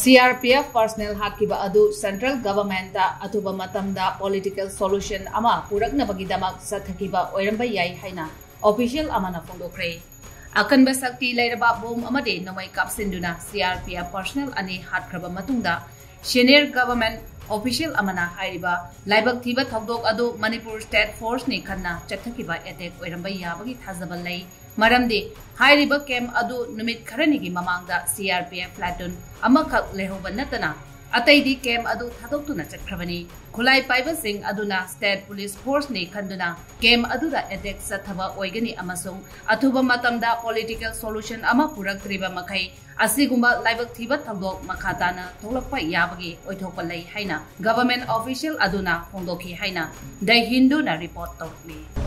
CRPF personnel hatkiba adu central government ta atuba matamda political solution ama purakna bagidamak sathakiba oiramba yai haina official amana fondokre akanba sakti lairaba bom amade nomai kapsinduna CRPF personnel ani hatkraba matungda senior government official अमना थी लाइबक थीबा थौदोक अदो Manipur state force ने Khanna चथकिबा attack ओइरंबा याबगी थाजबल लै मरमदे हाइरिबा cam अदो नुमित खरनिगी ममांगदा CRPF platoon अमखक नतना ꯅꯠꯇꯅ ꯑꯇꯩꯗꯤ ꯀꯦꯝ ꯑꯗꯨ ꯊꯥꯗꯣꯛꯇꯨꯅ ꯆꯠꯈ꯭ꯔꯕꯅꯤ ꯈꯨꯠꯂꯥꯏ ꯄꯥꯏꯕꯁꯤꯡ ꯑꯗꯨꯅ ꯁ꯭ꯇꯦꯠ ꯄꯨꯂꯤꯁ ꯐꯣꯔꯁꯅꯤ ꯈꯟꯗꯨꯅ ꯀꯦꯝ ꯑꯗꯨꯗ ꯑꯦꯇꯦꯛ ꯆꯠꯊꯕ ꯑꯣꯏꯒꯅꯤ ꯑꯃꯁꯨꯡ ꯑꯊꯨꯕ ꯃꯇꯝꯗ ꯄꯣꯂꯤꯇꯤꯀꯦꯜ ꯁꯣꯂꯨꯁꯟ ꯑꯃ ꯄꯨꯔꯛꯇ꯭ꯔꯤꯕ ꯃꯈꯩ ꯑꯁꯤꯒꯨꯝꯕ ꯂꯥꯏꯕꯛ ꯊꯤꯕ ꯊꯧꯗꯣꯛ ꯃꯈꯥ ꯇꯥꯅ ꯊꯣꯛꯂꯛꯄ ꯌꯥꯕꯒꯤ ꯑꯣꯏꯊꯣꯛꯄ ꯂꯩ ꯍꯥꯏꯅ ꯒꯚꯔꯟꯃꯦꯟꯠ ꯑꯣꯐꯤꯁꯤꯌꯦꯜ ꯑꯗꯨꯅ ꯐꯣꯡꯗꯣꯛꯈꯤ ꯍꯥꯏꯅ ꯗ ꯍꯤꯟꯗꯨꯅ ꯔꯤꯄꯣꯔꯠ ꯇꯧꯔꯛꯂꯤ